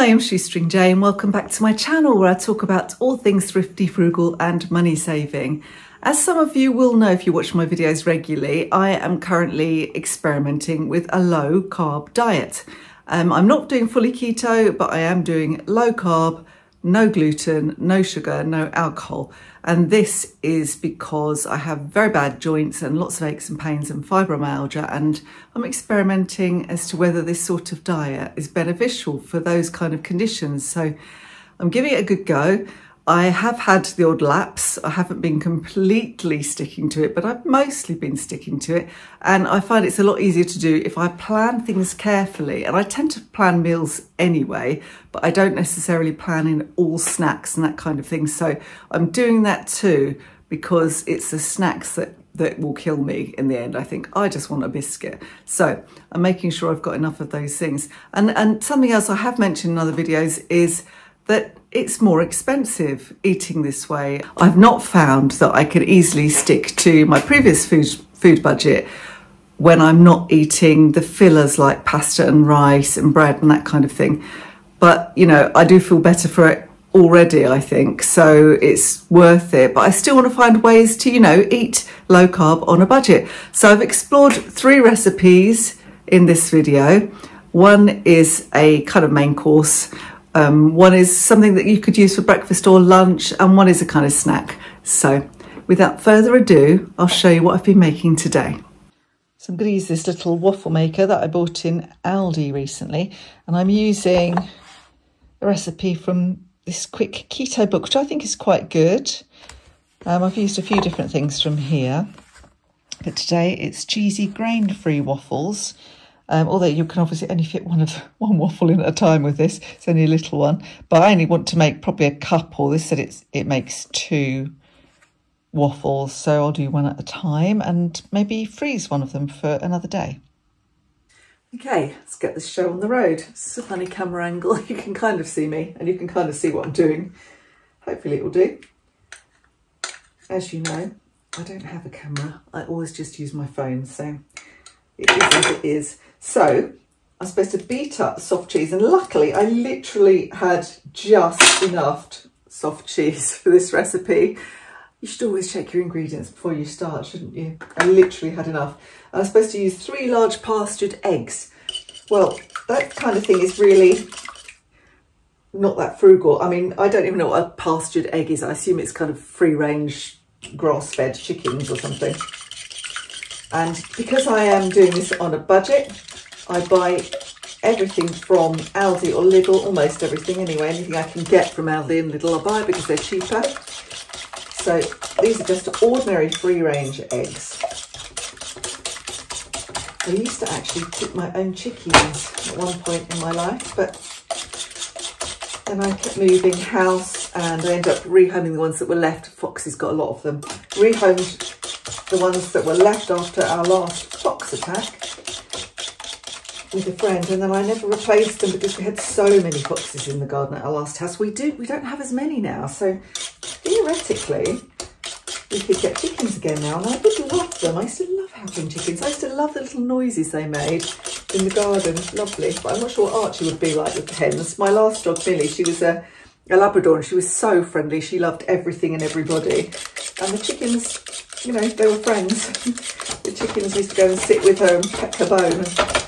Hi, I'm Shoestring Jane. Welcome back to my channel where I talk about all things thrifty, frugal and money saving. As some of you will know if you watch my videos regularly, I am currently experimenting with a low carb diet. Um, I'm not doing fully keto, but I am doing low carb, no gluten, no sugar, no alcohol. And this is because I have very bad joints and lots of aches and pains and fibromyalgia. And I'm experimenting as to whether this sort of diet is beneficial for those kind of conditions. So I'm giving it a good go. I have had the odd lapse. I haven't been completely sticking to it, but I've mostly been sticking to it. And I find it's a lot easier to do if I plan things carefully. And I tend to plan meals anyway, but I don't necessarily plan in all snacks and that kind of thing. So I'm doing that too because it's the snacks that that will kill me in the end. I think I just want a biscuit. So I'm making sure I've got enough of those things. And and something else I have mentioned in other videos is that it's more expensive eating this way. I've not found that I can easily stick to my previous food, food budget when I'm not eating the fillers like pasta and rice and bread and that kind of thing. But, you know, I do feel better for it already, I think. So it's worth it. But I still want to find ways to, you know, eat low carb on a budget. So I've explored three recipes in this video. One is a kind of main course um, one is something that you could use for breakfast or lunch, and one is a kind of snack. So, without further ado, I'll show you what I've been making today. So I'm going to use this little waffle maker that I bought in Aldi recently, and I'm using a recipe from this quick keto book, which I think is quite good. Um, I've used a few different things from here, but today it's cheesy grain-free waffles um, although you can obviously only fit one of one waffle in at a time with this. It's only a little one, but I only want to make probably a couple. This said it's it makes two waffles, so I'll do one at a time and maybe freeze one of them for another day. Okay, let's get this show on the road. It's a funny camera angle. You can kind of see me and you can kind of see what I'm doing. Hopefully it will do. As you know, I don't have a camera. I always just use my phone, so it is as it is. So I'm supposed to beat up the soft cheese and luckily I literally had just enough soft cheese for this recipe. You should always check your ingredients before you start, shouldn't you? I literally had enough. I'm supposed to use three large pastured eggs. Well, that kind of thing is really not that frugal. I mean, I don't even know what a pastured egg is. I assume it's kind of free range grass-fed chickens or something. And because I am doing this on a budget, I buy everything from Aldi or Lidl, almost everything anyway, anything I can get from Aldi and Lidl I buy because they're cheaper. So these are just ordinary free range eggs. I used to actually keep my own chickens at one point in my life, but then I kept moving house and I ended up rehoming the ones that were left. Foxy's got a lot of them. Rehomed the ones that were left after our last fox attack with a friend and then I never replaced them because we had so many foxes in the garden at our last house. We do we don't have as many now so theoretically we could get chickens again now and I would love them. I used to love having chickens. I used to love the little noises they made in the garden. Lovely. But I'm not sure what Archie would be like with the hens. My last dog Millie she was a, a Labrador and she was so friendly. She loved everything and everybody. And the chickens you know, they were friends. the chickens used to go and sit with her and peck her bone.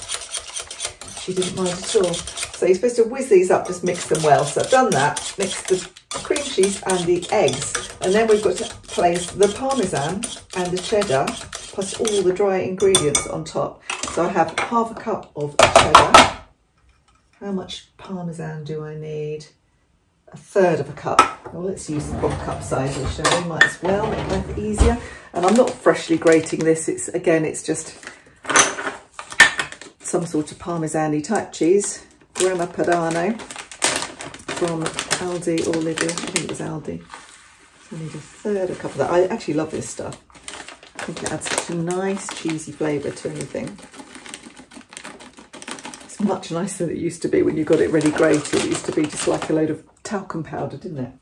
She didn't mind at all. So you're supposed to whiz these up, just mix them well. So I've done that, mixed the cream cheese and the eggs. And then we've got to place the parmesan and the cheddar, plus all the dry ingredients on top. So I have half a cup of cheddar. How much parmesan do I need? a third of a cup. Well, let's use the one cup size, shall we? Might as well make life easier. And I'm not freshly grating this. It's Again, it's just some sort of Parmesan type cheese. Grana Padano from Aldi or Lidl. I think it was Aldi. So I need a third a cup of that. I actually love this stuff. I think it adds such a nice cheesy flavour to anything It's much nicer than it used to be when you got it ready grated. It used to be just like a load of talcum powder, didn't it?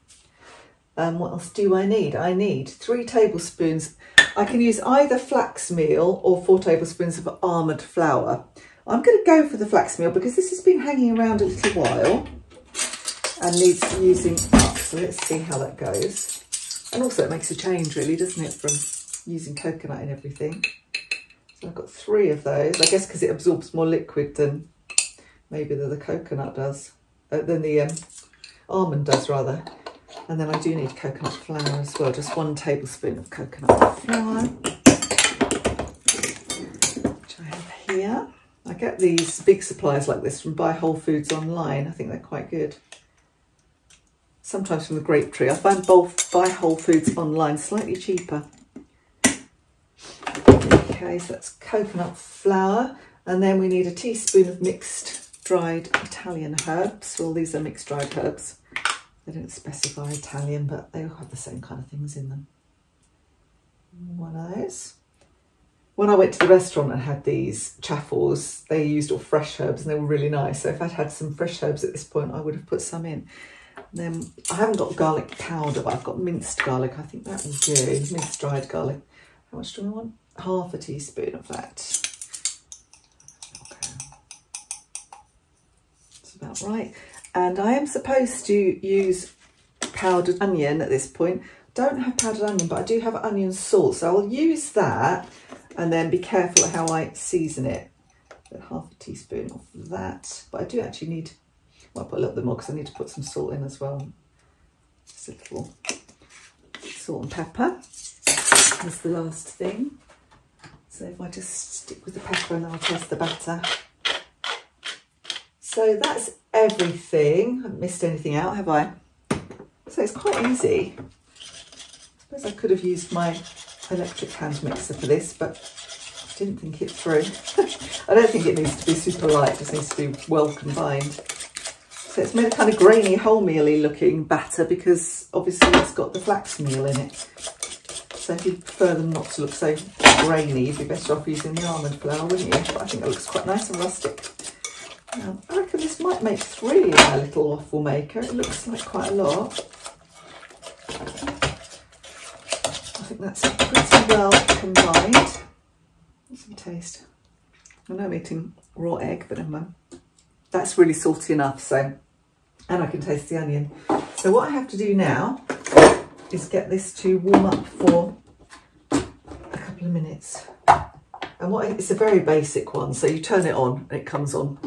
Um, what else do I need? I need three tablespoons. I can use either flax meal or four tablespoons of almond flour. I'm going to go for the flax meal because this has been hanging around a little while. and needs using up. So let's see how that goes. And also it makes a change really, doesn't it, from using coconut and everything. So I've got three of those, I guess because it absorbs more liquid than maybe the, the coconut does, uh, than the um, almond does rather. And then I do need coconut flour as well, just one tablespoon of coconut flour, which I have here. I get these big supplies like this from Buy Whole Foods online. I think they're quite good. Sometimes from the Grape Tree. I find both Buy Whole Foods online slightly cheaper. Okay, so that's coconut flour. And then we need a teaspoon of mixed dried Italian herbs. Well, these are mixed dried herbs. They don't specify Italian, but they all have the same kind of things in them. One of those. When I went to the restaurant and had these chaffles, they used all fresh herbs and they were really nice. So if I'd had some fresh herbs at this point, I would have put some in. then I haven't got garlic powder, but I've got minced garlic. I think that will do. Minced dried garlic. How much do I want? Half a teaspoon of that. That's about right. And I am supposed to use powdered onion at this point. Don't have powdered onion, but I do have onion salt. So I'll use that and then be careful how I season it. half a teaspoon of that. But I do actually need, well, I'll put a little bit more because I need to put some salt in as well. Just a little salt and pepper is the last thing. So if I just stick with the pepper and I'll taste the batter. So that's everything. I haven't missed anything out, have I? So it's quite easy. I suppose I could have used my electric hand mixer for this, but didn't think it through. I don't think it needs to be super light, it just needs to be well combined. So it's made a kind of grainy wholemealy looking batter because obviously it's got the flax meal in it. So if you prefer them not to look so grainy, you'd be better off using the almond flour, wouldn't you? But I think it looks quite nice and rustic. I reckon this might make three in my little waffle maker. It looks like quite a lot. Think that's pretty well combined. A taste. I know I'm eating raw egg, but never mind. That's really salty enough, so, and I can taste the onion. So what I have to do now is get this to warm up for a couple of minutes. And what it's a very basic one, so you turn it on and it comes on.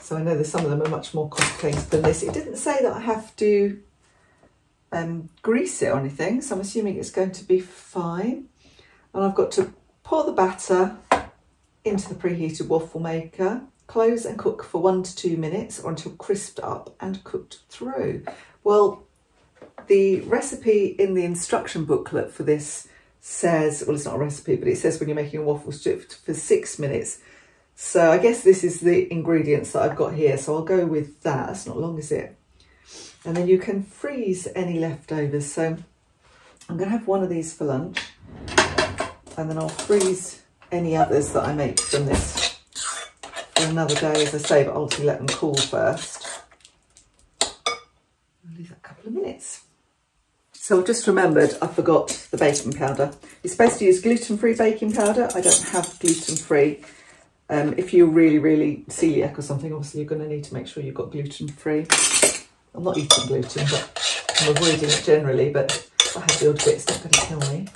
So I know that some of them are much more complicated than this. It didn't say that I have to um, grease it or anything, so I'm assuming it's going to be fine. And I've got to pour the batter into the preheated waffle maker, close and cook for one to two minutes or until crisped up and cooked through. Well, the recipe in the instruction booklet for this says, well, it's not a recipe, but it says when you're making a waffle strip for six minutes. So I guess this is the ingredients that I've got here. So I'll go with that. That's not long, is it? And then you can freeze any leftovers. So I'm going to have one of these for lunch and then I'll freeze any others that I make from this for another day, as I say, but obviously let them cool first. I'll leave that a couple of minutes. So I've just remembered I forgot the baking powder. You're supposed to use gluten-free baking powder. I don't have gluten-free. Um, if you're really, really celiac or something, obviously you're going to need to make sure you've got gluten-free. I'm not eating gluten, but I'm avoiding it generally, but if I have the odd bit, it's not going to kill me.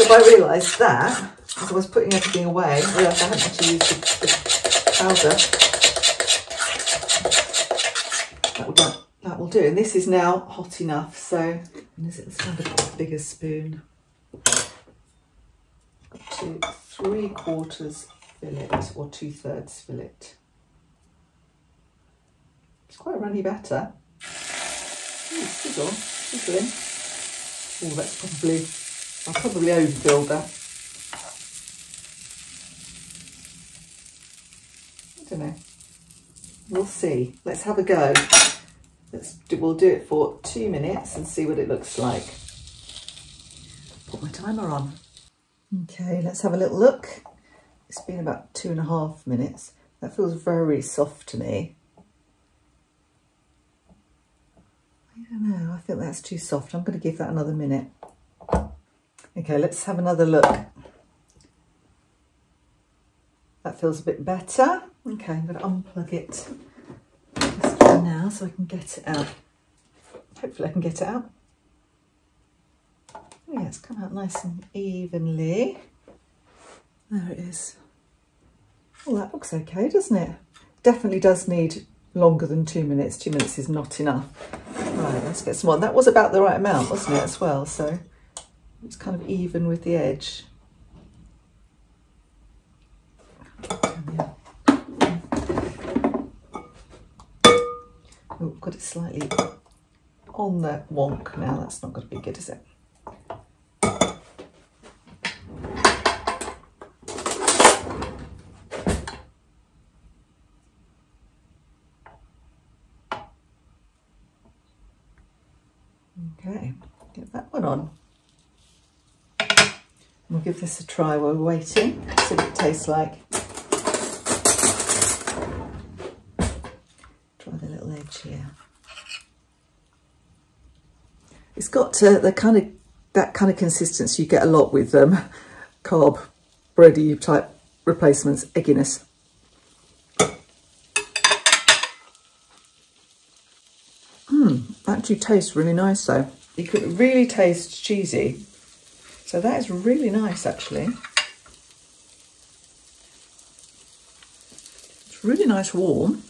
If I realised that, as I was putting everything away, I realised I hadn't actually used the, the powder. That will, do, that will do. And this is now hot enough, so, and is it, find a bigger spoon. Two, three quarters fillet or two thirds fillet. It's quite a runny batter. Ooh, sizzle, sizzling. Oh, that's probably, I'll probably overfill that. I don't know. We'll see. Let's have a go. Let's do, we'll do it for two minutes and see what it looks like. Put my timer on. Okay, let's have a little look. It's been about two and a half minutes. That feels very soft to me. I don't know, I think that's too soft. I'm going to give that another minute. Okay, let's have another look. That feels a bit better. Okay, I'm going to unplug it now so I can get it out. Hopefully I can get it out. Oh yeah, it's come out nice and evenly. There it is. Well, that looks okay, doesn't it? Definitely does need longer than two minutes. Two minutes is not enough. Right, let's get some more. That was about the right amount, wasn't it, as well? So it's kind of even with the edge. Oh, got it slightly on the wonk now. That's not going to be good, is it? Okay, get that one on. We'll give this a try while we're waiting, see what it tastes like. Try the little edge here. It's got uh, the kind of that kind of consistency you get a lot with um, carb bready type replacements, egginess. Hmm, actually tastes really nice though. You could really taste cheesy. So that is really nice actually. It's really nice warm.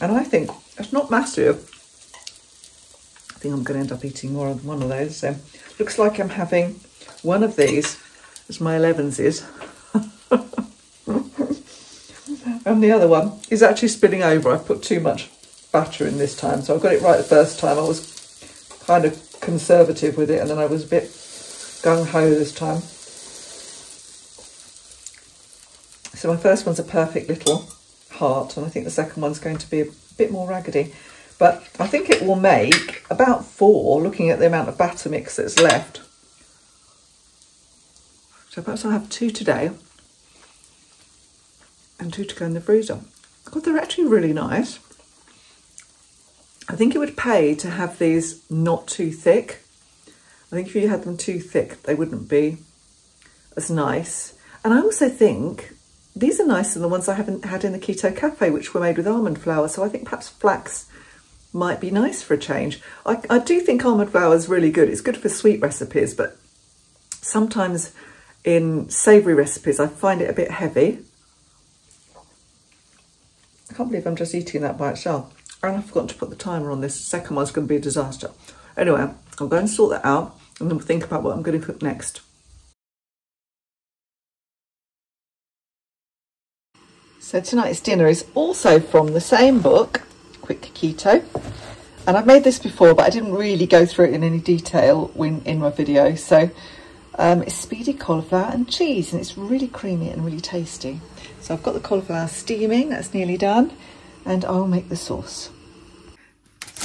And I think it's not massive. I think I'm going to end up eating more of one of those. So looks like I'm having one of these as my 11s is. and the other one is actually spilling over. I've put too much batter in this time. So I got it right the first time. I was kind of conservative with it and then I was a bit gung-ho this time. So my first one's a perfect little heart and I think the second one's going to be a bit more raggedy. But I think it will make about four, looking at the amount of batter mix that's left. So perhaps I'll have two today and two to go in the freezer. God, they're actually really nice. I think it would pay to have these not too thick. I think if you had them too thick, they wouldn't be as nice. And I also think these are nicer than the ones I haven't had in the Keto Cafe, which were made with almond flour. So I think perhaps flax might be nice for a change. I, I do think almond flour is really good. It's good for sweet recipes, but sometimes in savoury recipes, I find it a bit heavy. I can't believe I'm just eating that by itself. And I forgot to put the timer on this. The second one's going to be a disaster. Anyway, I'm going to sort that out and then think about what I'm going to cook next. So tonight's dinner is also from the same book, Quick Keto. And I've made this before, but I didn't really go through it in any detail when, in my video. So um, it's speedy cauliflower and cheese, and it's really creamy and really tasty. So I've got the cauliflower steaming, that's nearly done, and I'll make the sauce.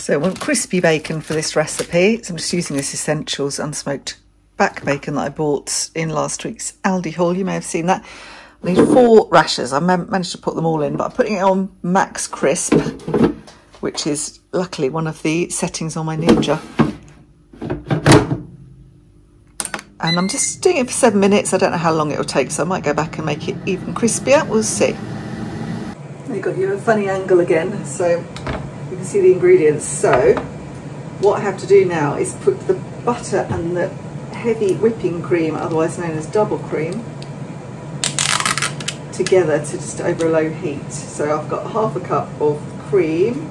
So I want crispy bacon for this recipe. So I'm just using this Essentials unsmoked back bacon that I bought in last week's Aldi haul. You may have seen that. I need four rashers. I managed to put them all in, but I'm putting it on max crisp, which is luckily one of the settings on my Ninja. And I'm just doing it for seven minutes. I don't know how long it will take, so I might go back and make it even crispier. We'll see. You got you a funny angle again, so can see the ingredients. So what I have to do now is put the butter and the heavy whipping cream, otherwise known as double cream, together to just over a low heat. So I've got half a cup of cream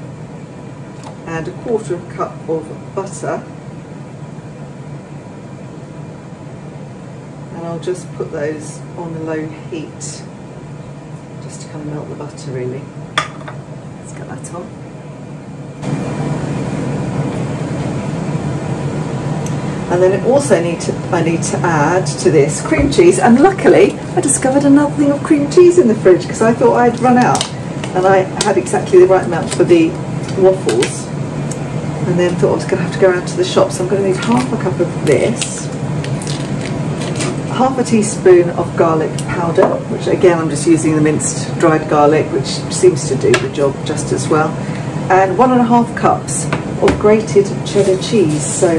and a quarter of a cup of butter. And I'll just put those on a low heat just to kind of melt the butter really. Let's get that on. And then also need to I need to add to this cream cheese. And luckily I discovered another thing of cream cheese in the fridge because I thought I'd run out. And I had exactly the right amount for the waffles. And then thought I was going to have to go around to the shop. So I'm going to need half a cup of this. Half a teaspoon of garlic powder, which again I'm just using the minced dried garlic, which seems to do the job just as well. And one and a half cups of grated cheddar cheese. So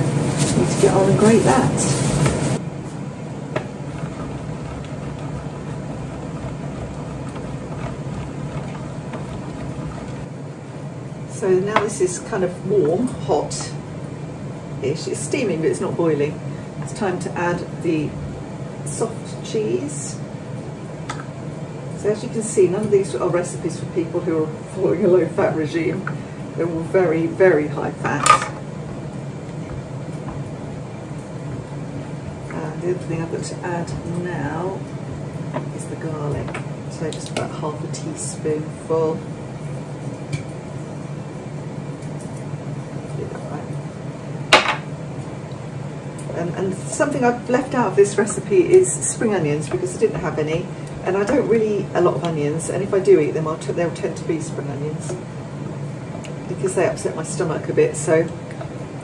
get on grate that. So now this is kind of warm, hot-ish. It's steaming, but it's not boiling. It's time to add the soft cheese. So as you can see, none of these are recipes for people who are following a low-fat regime. They're all very, very high fat. And the other thing I've got to add now is the garlic. So just about half a teaspoonful. And, um, and, something I've left out of this recipe is spring onions because I didn't have any and I don't really eat a lot of onions and if I do eat them I'll they'll tend to be spring onions because they upset my stomach a bit so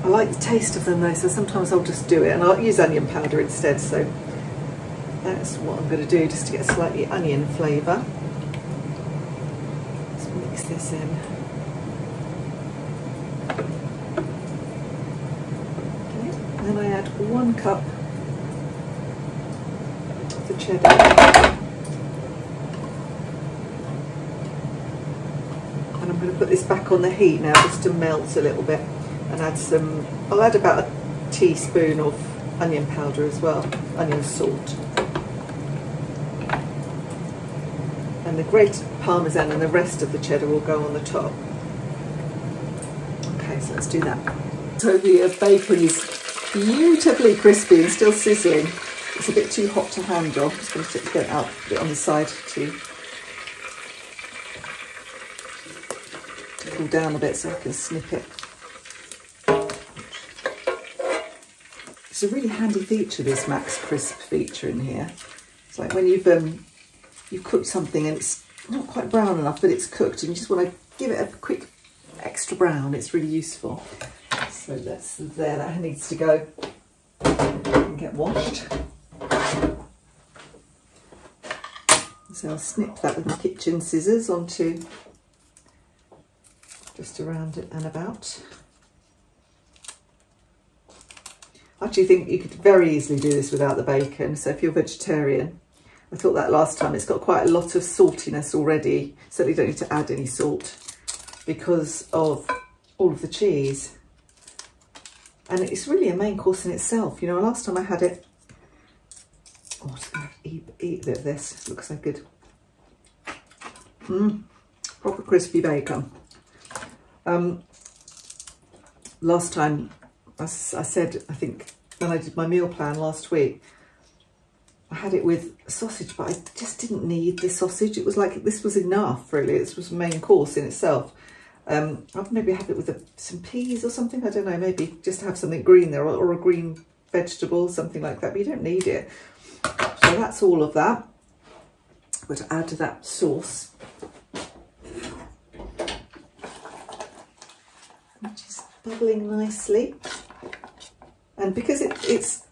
I like the taste of them though so sometimes I'll just do it and I'll use onion powder instead so that's what I'm going to do just to get a slightly onion flavour. Let's mix this in. Okay. Then I add one cup of the cheddar. And I'm going to put this back on the heat now just to melt a little bit and add some, I'll add about a teaspoon of onion powder as well, onion salt. and the grated parmesan and the rest of the cheddar will go on the top. Okay, so let's do that. So the uh, bacon is beautifully crispy and still sizzling. It's a bit too hot to handle. I'm just going to get it out a bit on the side to cool down a bit so I can snip it. It's a really handy feature, this Max Crisp feature in here. It's like when you've um, you've cooked something and it's not quite brown enough, but it's cooked and you just want to give it a quick extra brown. It's really useful. So that's there, that needs to go and get washed. So I'll snip that with the kitchen scissors onto just around it and about. I actually think you could very easily do this without the bacon. So if you're vegetarian, I thought that last time. It's got quite a lot of saltiness already. Certainly don't need to add any salt because of all of the cheese. And it's really a main course in itself. You know, last time I had it, oh, I'm to eat, eat a bit of this. It looks so good. Mmm, proper crispy bacon. Um, last time, I, I said, I think, when I did my meal plan last week, I had it with sausage, but I just didn't need the sausage. It was like, this was enough, really. This was a main course in itself. Um, I'd maybe have it with a, some peas or something. I don't know, maybe just have something green there or, or a green vegetable, something like that. But you don't need it. So that's all of that. I'm going to add to that sauce. Which is bubbling nicely. And because it, it's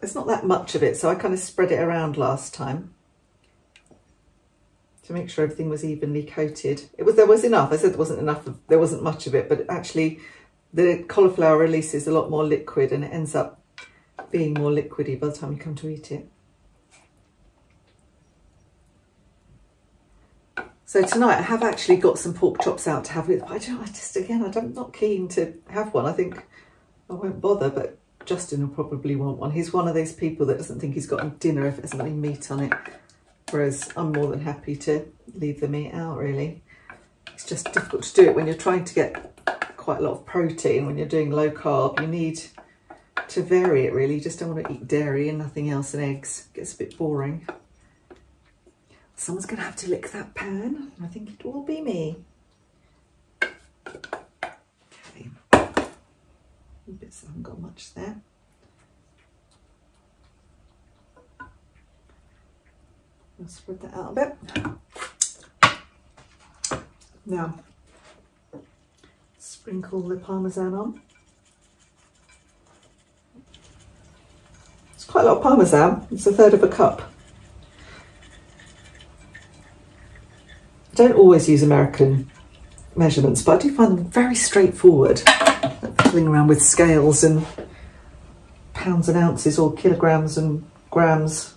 there's not that much of it, so I kind of spread it around last time to make sure everything was evenly coated. It was There was enough. I said there wasn't enough, of, there wasn't much of it, but actually the cauliflower releases a lot more liquid and it ends up being more liquidy by the time you come to eat it. So tonight I have actually got some pork chops out to have with, but I, don't, I just, again, I'm not keen to have one. I think I won't bother, but Justin will probably want one. He's one of those people that doesn't think he's got a dinner if it hasn't got any meat on it. Whereas I'm more than happy to leave the meat out, really. It's just difficult to do it when you're trying to get quite a lot of protein. When you're doing low carb, you need to vary it, really. You just don't want to eat dairy and nothing else and eggs. It gets a bit boring. Someone's going to have to lick that pan. I think it will be me. Bits I haven't got much there. I'll spread that out a bit. Now, sprinkle the parmesan on. It's quite a lot of parmesan. It's a third of a cup. I don't always use American measurements, but I do find them very straightforward around with scales and pounds and ounces or kilograms and grams.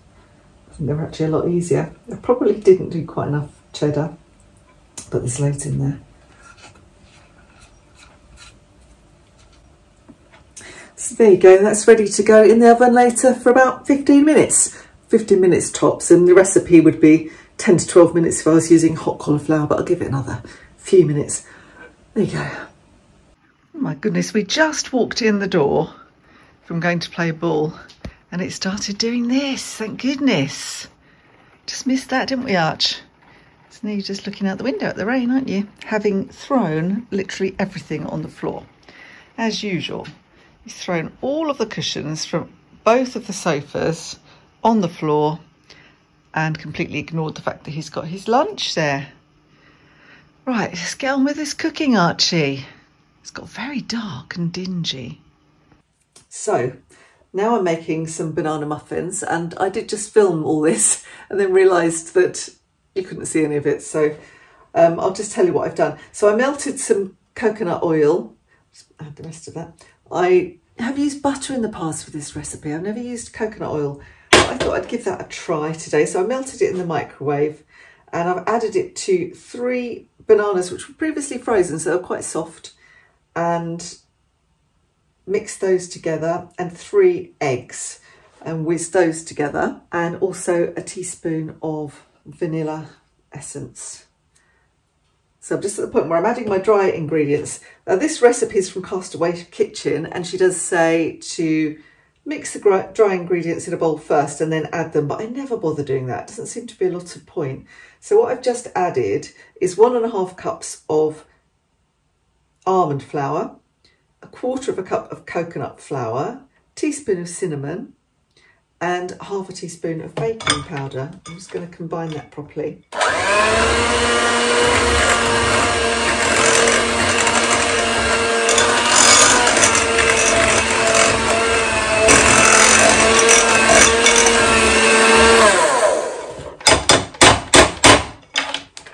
they're actually a lot easier. I probably didn't do quite enough cheddar, but there's loads in there. So there you go, that's ready to go in the oven later for about 15 minutes. 15 minutes tops, and the recipe would be 10 to 12 minutes if I was using hot cauliflower, but I'll give it another few minutes. There you go. Oh my goodness, we just walked in the door from going to play ball and it started doing this, thank goodness. Just missed that, didn't we, Arch? So now you're just looking out the window at the rain, aren't you? Having thrown literally everything on the floor. As usual, he's thrown all of the cushions from both of the sofas on the floor and completely ignored the fact that he's got his lunch there. Right, let's get on with this cooking, Archie. It's got very dark and dingy. So, now I'm making some banana muffins and I did just film all this and then realised that you couldn't see any of it. So um, I'll just tell you what I've done. So I melted some coconut oil, add the rest of that. I have used butter in the past for this recipe. I've never used coconut oil. I thought I'd give that a try today. So I melted it in the microwave and I've added it to three bananas which were previously frozen so they're quite soft and mix those together and three eggs and whiz those together and also a teaspoon of vanilla essence. So I'm just at the point where I'm adding my dry ingredients. Now this recipe is from Castaway Kitchen and she does say to mix the dry ingredients in a bowl first and then add them, but I never bother doing that. It doesn't seem to be a lot of point. So what I've just added is one and a half cups of almond flour, a quarter of a cup of coconut flour, teaspoon of cinnamon, and half a teaspoon of baking powder. I'm just going to combine that properly.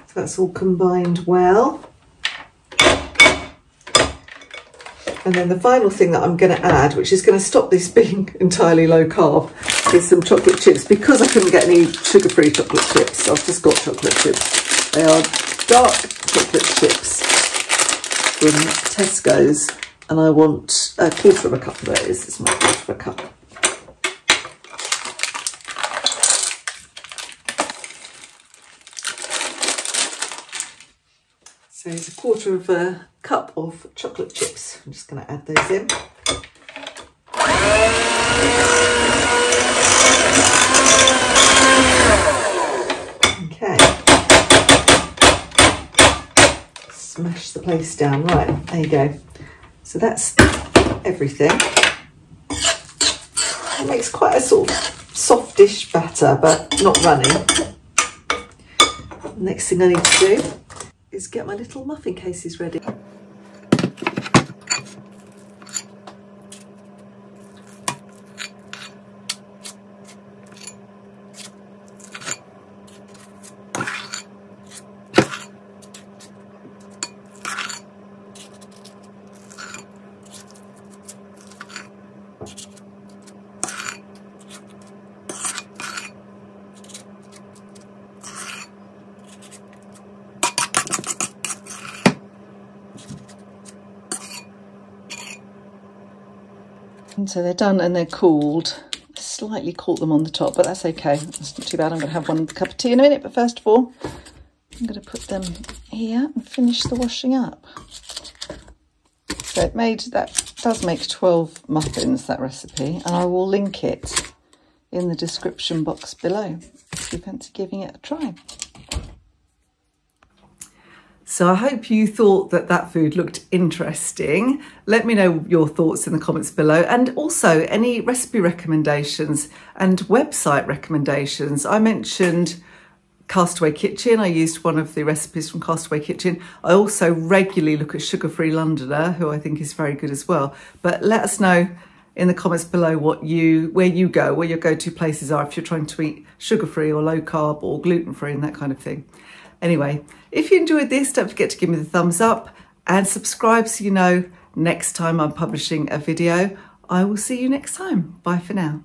So that's all combined well. And then the final thing that I'm going to add, which is going to stop this being entirely low carb, is some chocolate chips. Because I couldn't get any sugar-free chocolate chips, I've just got chocolate chips. They are dark chocolate chips from Tesco's. And I want a quarter of a cup of those. It's my quarter of a cup. So it's a quarter of a cup of chocolate chips. I'm just going to add those in. Okay. Smash the place down. Right, there you go. So that's everything. It makes quite a sort of softish batter, but not running. Next thing I need to do is get my little muffin cases ready. So they're done and they're cooled. Slightly caught them on the top, but that's okay. It's not too bad. I'm going to have one cup of tea in a minute, but first of all, I'm going to put them here and finish the washing up. So it made, that does make 12 muffins, that recipe, and I will link it in the description box below if you fancy giving it a try. So I hope you thought that that food looked interesting. Let me know your thoughts in the comments below and also any recipe recommendations and website recommendations. I mentioned Castaway Kitchen. I used one of the recipes from Castaway Kitchen. I also regularly look at Sugar Free Londoner, who I think is very good as well. But let us know in the comments below what you where you go, where your go-to places are if you're trying to eat sugar-free or low carb or gluten-free and that kind of thing. Anyway, if you enjoyed this, don't forget to give me the thumbs up and subscribe so you know next time I'm publishing a video. I will see you next time. Bye for now.